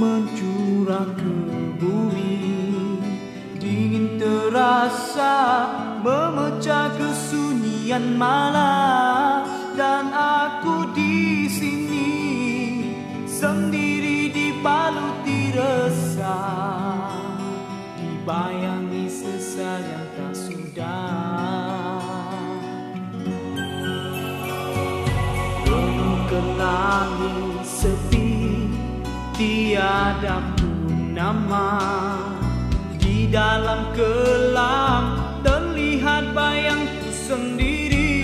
mencurah ke bumi. Dingin terasa memecah kesunyian malam. Dan aku di sini sendiri. tiada pun nama di dalam kelam terlihat bayangku sendiri.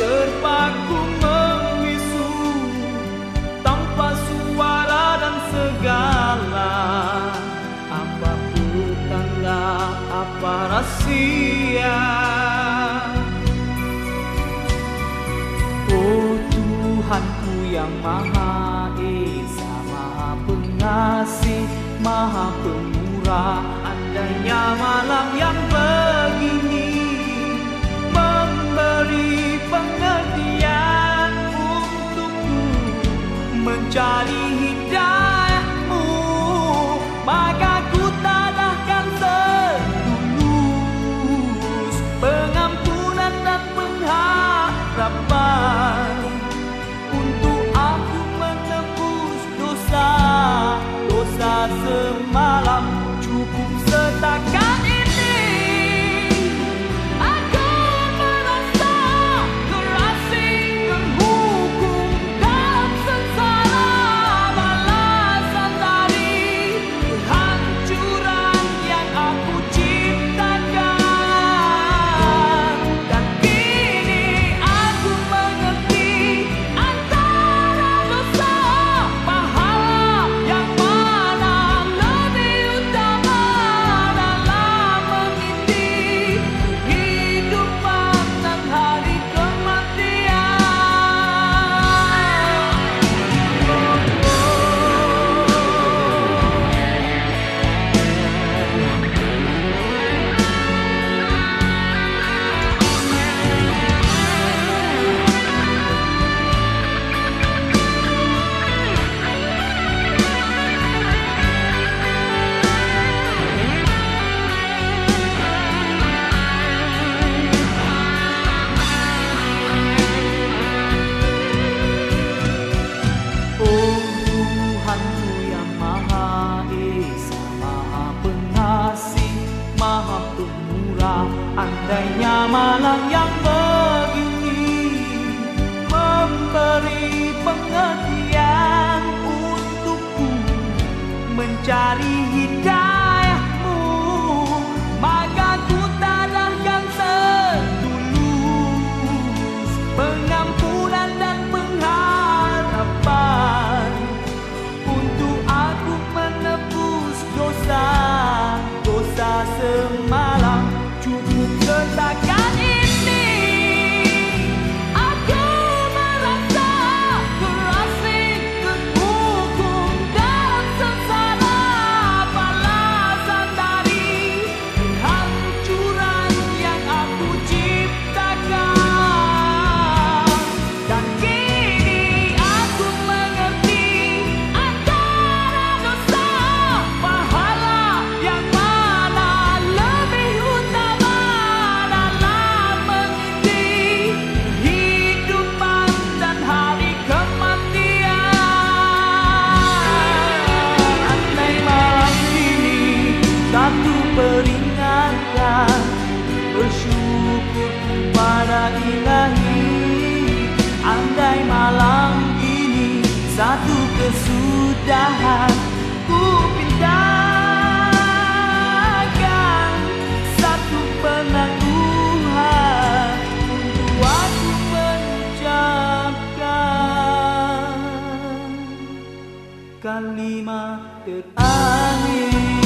Terpaku membisu tanpa suara dan segala. Apa tanda apa rahasia. Oh Tuhanku yang maha kasih maha pemurah. Andainya malam yang begini Memberi pengertian untukku Mencari satu kesudahan ku pindahkan satu penangguhan untuk aku mengucapkan kalimat terakhir.